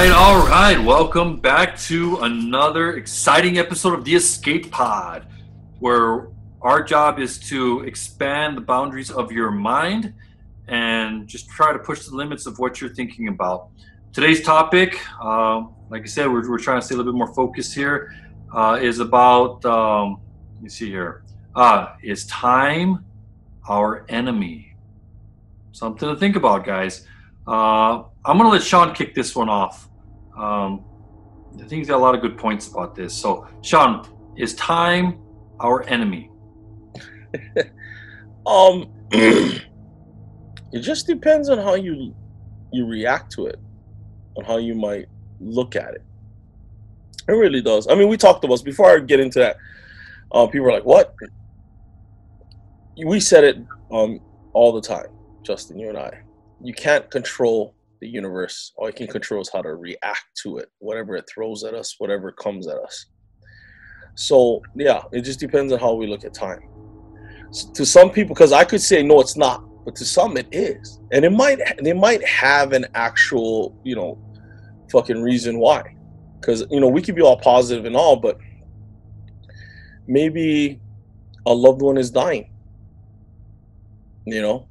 right, all right. Welcome back to another exciting episode of the Escape Pod, where our job is to expand the boundaries of your mind and just try to push the limits of what you're thinking about. Today's topic, uh, like I said, we're, we're trying to stay a little bit more focused here, uh, is about, um, let me see here, uh, is time our enemy? Something to think about, guys. Uh, I'm going to let Sean kick this one off. Um, I think he's got a lot of good points about this. So, Sean, is time our enemy? um, it just depends on how you you react to it, on how you might look at it. It really does. I mean, we talked about this before I get into that. Um, people are like, "What?" We said it um, all the time, Justin. You and I you can't control the universe. All you can control is how to react to it, whatever it throws at us, whatever comes at us. So yeah, it just depends on how we look at time. So to some people, because I could say no, it's not, but to some it is, and it might they might have an actual you know fucking reason why, because you know we could be all positive and all, but maybe a loved one is dying, you know,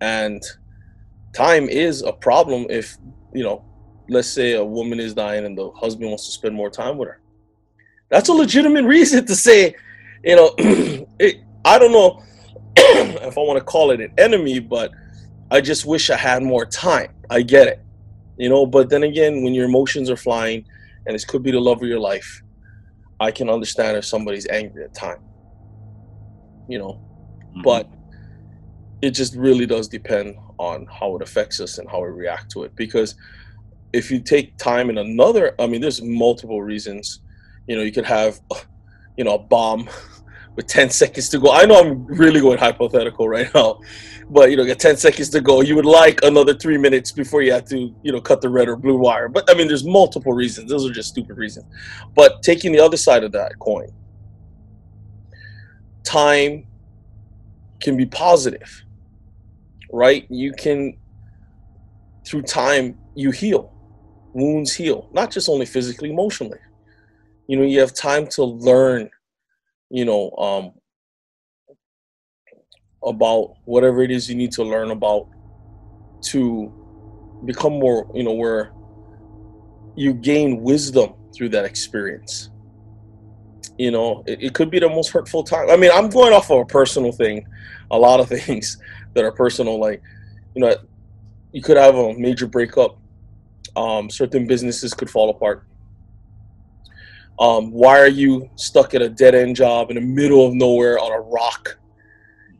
and time is a problem if you know let's say a woman is dying and the husband wants to spend more time with her that's a legitimate reason to say you know it, i don't know if i want to call it an enemy but i just wish i had more time i get it you know but then again when your emotions are flying and this could be the love of your life i can understand if somebody's angry at time you know mm-hmm. but it just really does depend on how it affects us and how we react to it. Because if you take time in another, I mean, there's multiple reasons. You know, you could have, you know, a bomb with 10 seconds to go. I know I'm really going hypothetical right now, but you know, get 10 seconds to go. You would like another three minutes before you have to, you know, cut the red or blue wire. But I mean, there's multiple reasons. Those are just stupid reasons. But taking the other side of that coin, time can be positive right? You can, through time, you heal. Wounds heal, not just only physically, emotionally. You know, you have time to learn, you know, um, about whatever it is you need to learn about to become more, you know, where you gain wisdom through that experience. You know, it, it could be the most hurtful time. I mean, I'm going off of a personal thing, a lot of things that are personal. Like, you know, you could have a major breakup. Um, certain businesses could fall apart. Um, why are you stuck at a dead end job in the middle of nowhere on a rock?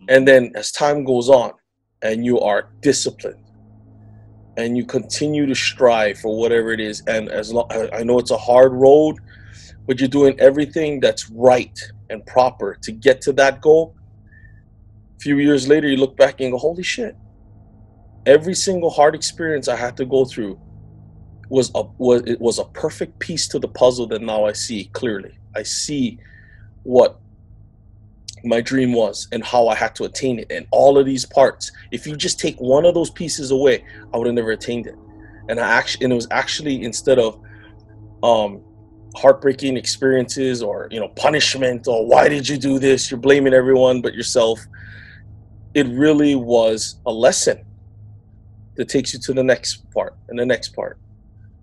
And then as time goes on, and you are disciplined, and you continue to strive for whatever it is, and as long I know it's a hard road, but you're doing everything that's right and proper to get to that goal few years later, you look back and go, holy shit. Every single hard experience I had to go through was a was it was a perfect piece to the puzzle that now I see clearly. I see what my dream was and how I had to attain it and all of these parts. If you just take one of those pieces away, I would have never attained it. And I actually and it was actually instead of um heartbreaking experiences or you know punishment or why did you do this you're blaming everyone but yourself it really was a lesson that takes you to the next part and the next part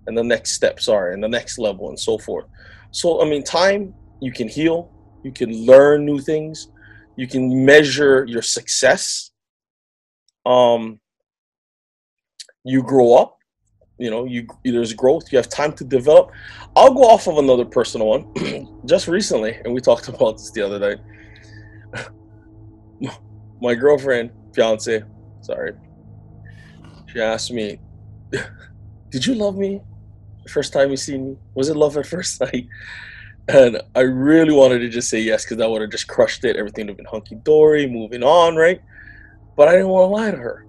and the next step sorry and the next level and so forth. So i mean time you can heal you can learn new things you can measure your success. Um you grow up you know you there's growth you have time to develop. I'll go off of another personal one. Just recently and we talked about this the other day my girlfriend, fiance, sorry, she asked me, "Did you love me the first time you seen me? Was it love at first sight?" And I really wanted to just say yes because I would have just crushed it. Everything would have been hunky dory, moving on, right? But I didn't want to lie to her,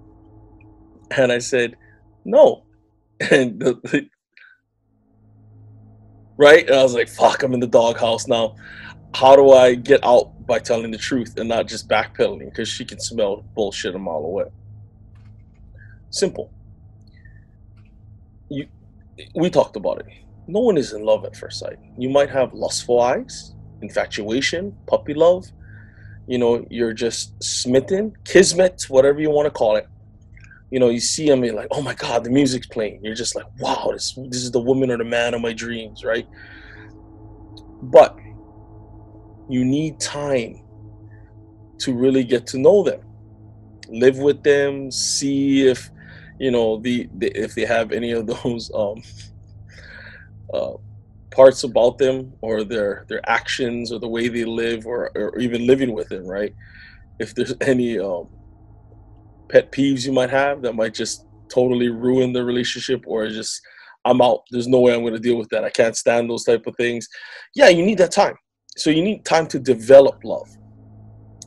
and I said no. And the, the, right, and I was like, "Fuck, I'm in the doghouse now. How do I get out by telling the truth and not just backpedaling because she can smell bullshit a mile away. Simple. You we talked about it. No one is in love at first sight. You might have lustful eyes, infatuation, puppy love. You know, you're just smitten, kismet, whatever you want to call it. You know, you see them, you're like, oh my God, the music's playing. You're just like, wow, this, this is the woman or the man of my dreams, right? But you need time to really get to know them, live with them, see if you know the, the if they have any of those um, uh, parts about them or their their actions or the way they live or, or even living with them right? If there's any um, pet peeves you might have that might just totally ruin the relationship or just i'm out. There's no way i'm going to deal with that. I can't stand those type of things. Yeah you need that time so you need time to develop love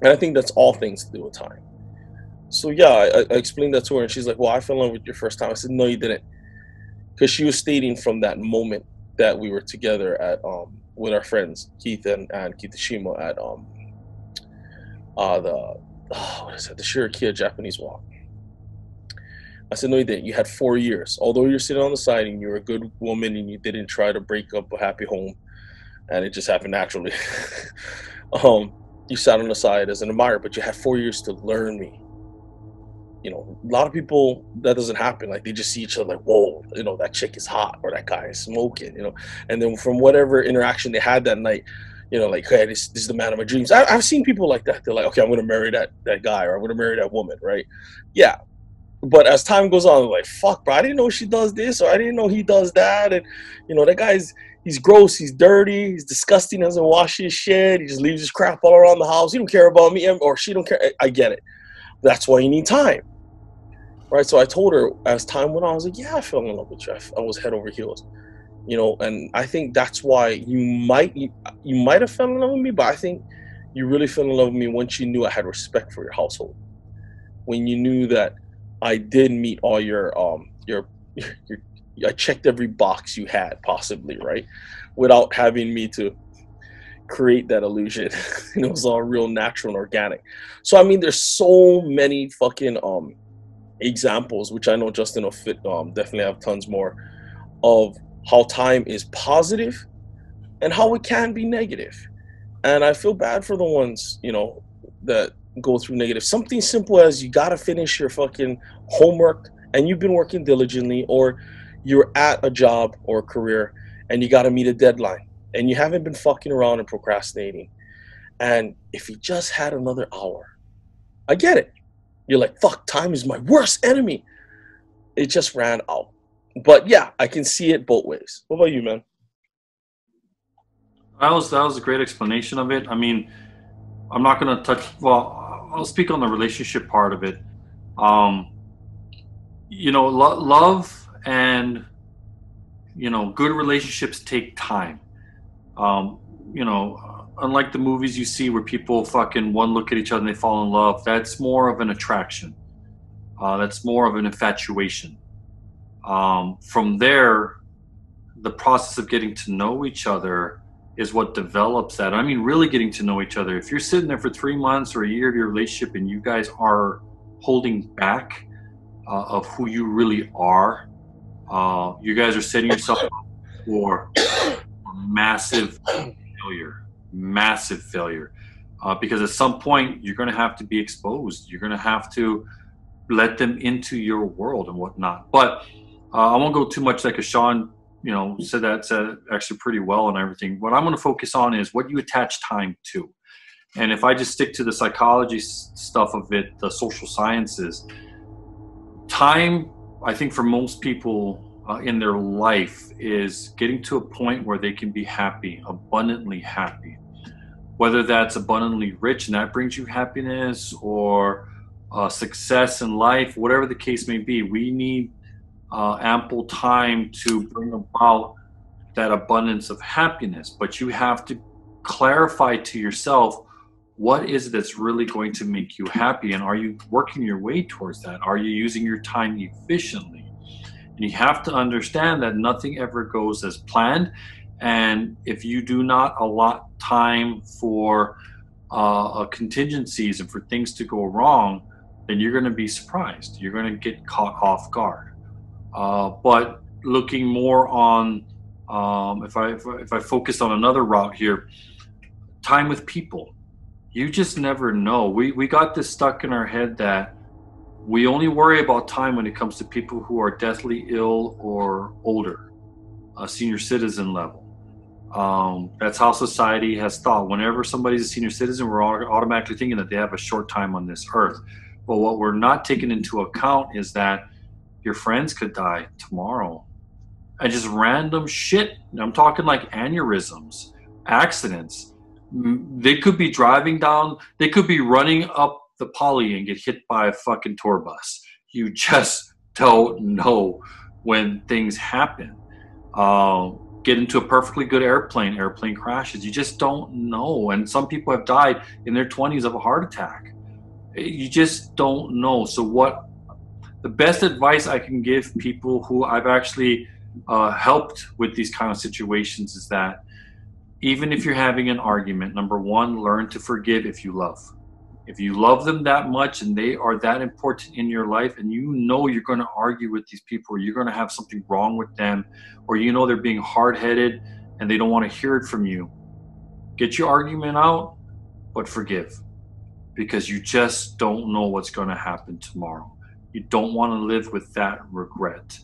and i think that's all things to do with time so yeah I, I explained that to her and she's like well i fell in love with your first time i said no you didn't because she was stating from that moment that we were together at um with our friends Keith and and Kitashima at um uh the oh, what is it the Shirokiya Japanese walk. I said no you didn't. You had four years. Although you're sitting on the side and you're a good woman and you didn't try to break up a happy home, and it just happened naturally. um, you sat on the side as an admirer, but you had four years to learn me you know, a lot of people that doesn't happen. Like they just see each other like, whoa, you know, that chick is hot or that guy is smoking, you know. And then from whatever interaction they had that night, you know, like, hey, this, this is the man of my dreams. I, have seen people like that. They're like, okay, I'm gonna marry that that guy or I'm gonna marry that woman, right? Yeah. But as time goes on, like, fuck, bro, I didn't know she does this or I didn't know he does that, and you know, that guy's he's gross, he's dirty, he's disgusting, doesn't wash his shit, he just leaves his crap all around the house. He don't care about me, or she don't care. I get it. That's why you need time right? So I told her as time went on, I was like, yeah, I fell in love with you. I was head over heels, you know. And I think that's why you might you, you might have fell in love with me, but I think you really fell in love with me once you knew I had respect for your household, when you knew that I did meet all your um your your I checked every box you had possibly right, without having me to create that illusion. it was all real natural and organic. So I mean, there's so many fucking um examples, which I know Justin will fit, um, definitely have tons more, of how time is positive and how it can be negative. And I feel bad for the ones, you know, that go through negative. Something simple as you got to finish your fucking homework and you've been working diligently, or you're at a job or a career and you got to meet a deadline and you haven't been fucking around and procrastinating. And if you just had another hour, I get it. You're like, fuck, time is my worst enemy. It just ran out. But yeah, I can see it both ways. What about you, man? That was that was a great explanation of it. I mean, I'm not gonna touch. Well, I'll speak on the relationship part of it. Um, you know, lo- love and you know, good relationships take time. Um, you know, unlike the movies you see where people fucking one look at each other and they fall in love, that's more of an attraction. Uh, that's more of an infatuation. Um, from there, the process of getting to know each other is what develops that. I mean, really getting to know each other. If you're sitting there for three months or a year of your relationship and you guys are holding back uh, of who you really are, uh, you guys are setting yourself up for massive failure massive failure uh, because at some point you're going to have to be exposed. You're going to have to let them into your world and whatnot. But uh, I won't go too much like a Sean, you know, said that said actually pretty well and everything. What I'm going to focus on is what you attach time to. And if I just stick to the psychology stuff of it, the social sciences, time, I think for most people uh, in their life is getting to a point where they can be happy, abundantly happy whether that's abundantly rich and that brings you happiness or uh, success in life, whatever the case may be, we need uh, ample time to bring about that abundance of happiness. But you have to clarify to yourself what is it that's really going to make you happy and are you working your way towards that? Are you using your time efficiently? And you have to understand that nothing ever goes as planned and if you do not allot time for uh, contingencies and for things to go wrong, then you're going to be surprised. You're going to get caught off guard. Uh, but looking more on um, if I if I, if I focused on another route here, time with people. You just never know. We we got this stuck in our head that we only worry about time when it comes to people who are deathly ill or older, a senior citizen level. Um, that's how society has thought. Whenever somebody's a senior citizen, we're automatically thinking that they have a short time on this earth. But what we're not taking into account is that your friends could die tomorrow. And just random shit. I'm talking like aneurysms, accidents. They could be driving down, they could be running up the Pali and get hit by a fucking tour bus. You just don't know when things happen. Uh, get into a perfectly good airplane, airplane crashes. You just don't know. And some people have died in their 20s of a heart attack. You just don't know. So, what the best advice I can give people who I've actually uh, helped with these kind of situations is that even if you're having an argument, number one, learn to forgive if you love. If you love them that much and they are that important in your life, and you know you're going to argue with these people, or you're going to have something wrong with them, or you know they're being hard headed and they don't want to hear it from you, get your argument out, but forgive because you just don't know what's going to happen tomorrow. You don't want to live with that regret.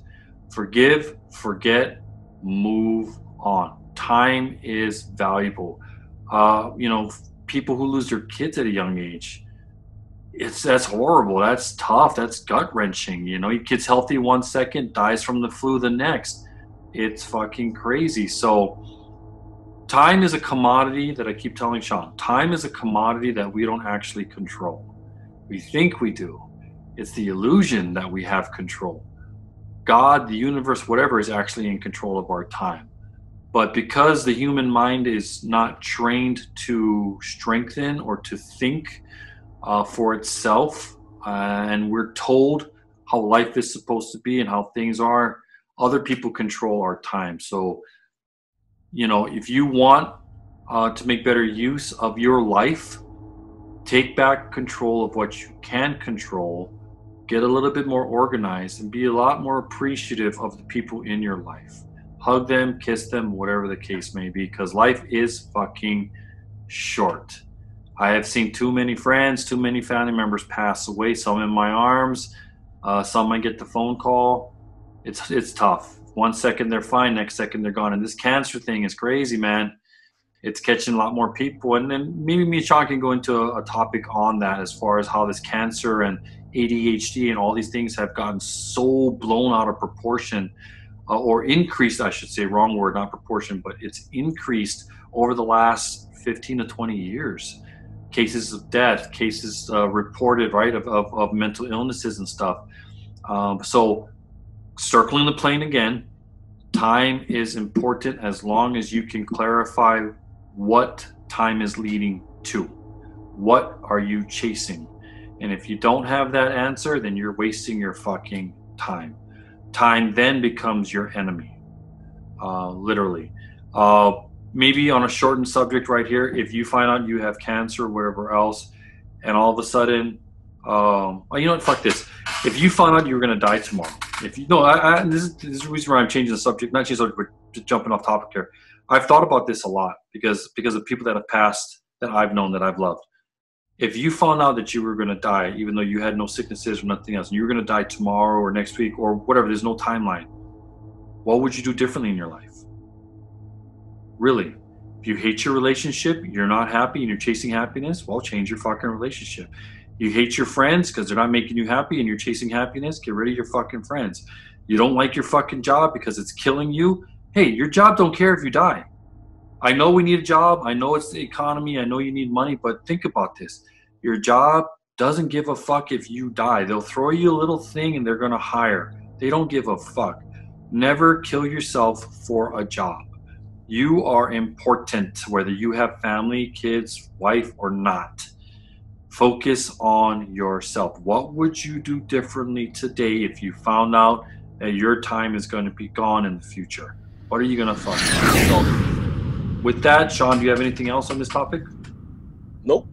Forgive, forget, move on. Time is valuable. Uh, you know, people who lose their kids at a young age, it's that's horrible. That's tough. That's gut wrenching. You know, your kid's healthy one second, dies from the flu the next. It's fucking crazy. So, time is a commodity that I keep telling Sean. Time is a commodity that we don't actually control. We think we do. It's the illusion that we have control. God, the universe, whatever is actually in control of our time. But because the human mind is not trained to strengthen or to think uh, for itself, uh, and we're told how life is supposed to be and how things are, other people control our time. So, you know, if you want uh, to make better use of your life, take back control of what you can control, get a little bit more organized, and be a lot more appreciative of the people in your life hug them, kiss them, whatever the case may be, because life is fucking short. I have seen too many friends, too many family members pass away. Some in my arms, uh, some I get the phone call. It's it's tough. One second they're fine, next second they're gone. And this cancer thing is crazy, man. It's catching a lot more people, and then maybe me and Sean can go into a, a topic on that as far as how this cancer and ADHD and all these things have gotten so blown out of proportion uh, or increased, I should say, wrong word, not proportion, but it's increased over the last 15 to 20 years. Cases of death, cases uh, reported, right, of, of, of, mental illnesses and stuff. Um, so, circling the plane again, time is important as long as you can clarify what time is leading to. What are you chasing? And if you don't have that answer, then you're wasting your fucking time time then becomes your enemy, uh, literally. Uh, maybe on a shortened subject right here, if you find out you have cancer or whatever else, and all of a sudden, um, oh, you know what? Fuck this. If you find out you're going to die tomorrow, if you no, I, I, this, is, this is the reason why I'm changing the subject, not changing the subject, but just jumping off topic here. I've thought about this a lot because because of people that have passed that I've known that I've loved if you found out that you were going to die, even though you had no sicknesses or nothing else, and you were going to die tomorrow or next week or whatever, there's no timeline, what would you do differently in your life? Really? If you hate your relationship, you're not happy, and you're chasing happiness, well, change your fucking relationship. You hate your friends because they're not making you happy and you're chasing happiness, get rid of your fucking friends. You don't like your fucking job because it's killing you. Hey, your job don't care if you die. I know we need a job. I know it's the economy. I know you need money, but think about this. Your job doesn't give a fuck if you die. They'll throw you a little thing and they're going to hire. They don't give a fuck. Never kill yourself for a job. You are important, whether you have family, kids, wife, or not. Focus on yourself. What would you do differently today if you found out that your time is going to be gone in the future? What are you going to fucking? With that, Sean, do you have anything else on this topic? Nope.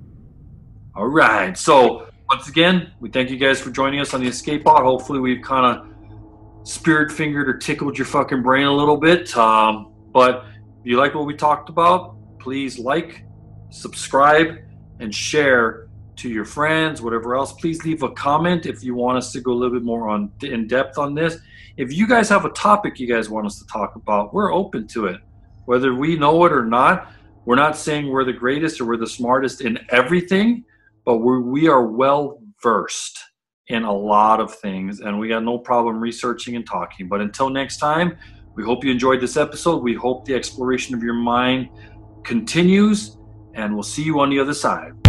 All right. So once again, we thank you guys for joining us on the Escape Pod. Hopefully, we've kind of spirit fingered or tickled your fucking brain a little bit. Um, but if you like what we talked about, please like, subscribe, and share to your friends, whatever else. Please leave a comment if you want us to go a little bit more on in depth on this. If you guys have a topic you guys want us to talk about, we're open to it. Whether we know it or not, we're not saying we're the greatest or we're the smartest in everything, but we're, we are well versed in a lot of things and we got no problem researching and talking. But until next time, we hope you enjoyed this episode. We hope the exploration of your mind continues, and we'll see you on the other side.